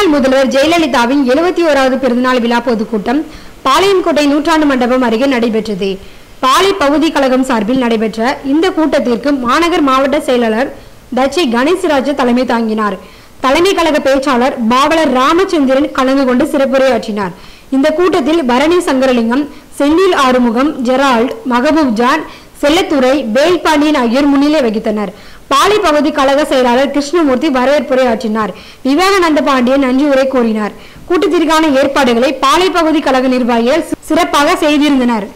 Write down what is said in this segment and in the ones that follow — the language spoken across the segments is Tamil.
முன்னாள் முதல்வர் ஜெயலலிதாவின் எழுபத்தி ஓராவது பிறந்தநாள் விழா பொதுக்கூட்டம் பாளையங்கோட்டை நூற்றாண்டு மண்டபம் அருகே நடைபெற்றது. பாலை பகுதி கழகம் சார்பில் நடைபெற்ற இந்த கூட்டத்திற்கு மாநகர் மாவட்ட செயலாளர் தச்சை கணேசராஜ தலைமை தாங்கினார். தலைமை கழக பேச்சாளர் பாவலர் ராமச்சந்திரன் கலந்து கொண்டு சிறப்புரையாற்றினார். இந்த கூட்டத்தில் பரணி சங்கரலிங்கம் செந்தில் ஆறுமுகம் ஜெரால்ட் மகபூப் ஜான் செல்லத்துறை வேல்பாண்டியன் ஆகியோர் முன்னிலை வகித்தனர். பாலி பகுதி கழக செயலாளர் கிருஷ்ணமூர்த்தி வரவேற்புரையாற்றினார் விவேகானந்த பாண்டியன் நன்றி உரை கூறினார். கூட்டத்திற்கான ஏற்பாடுகளை பாலை பகுதி கழக நிர்வாகிகள் சிறப்பாக செய்திருந்தனர்.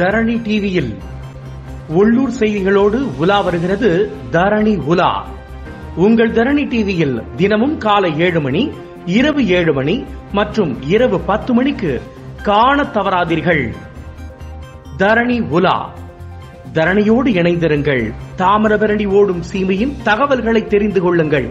தரணி டிவியில் உள்ளூர் செய்திகளோடு உலா வருகிறது தரணி உலா. உங்கள் தரணி டிவியில் தினமும் காலை ஏழு மணி இரவு ஏழு மணி மற்றும் இரவு பத்து மணிக்கு காணத் தவறாதீர்கள். தரணி உலா. தரணியோடு இணைந்திருங்கள். தாமிரபரணி ஓடும் சீமையின் தகவல்களை தெரிந்து கொள்ளுங்கள்.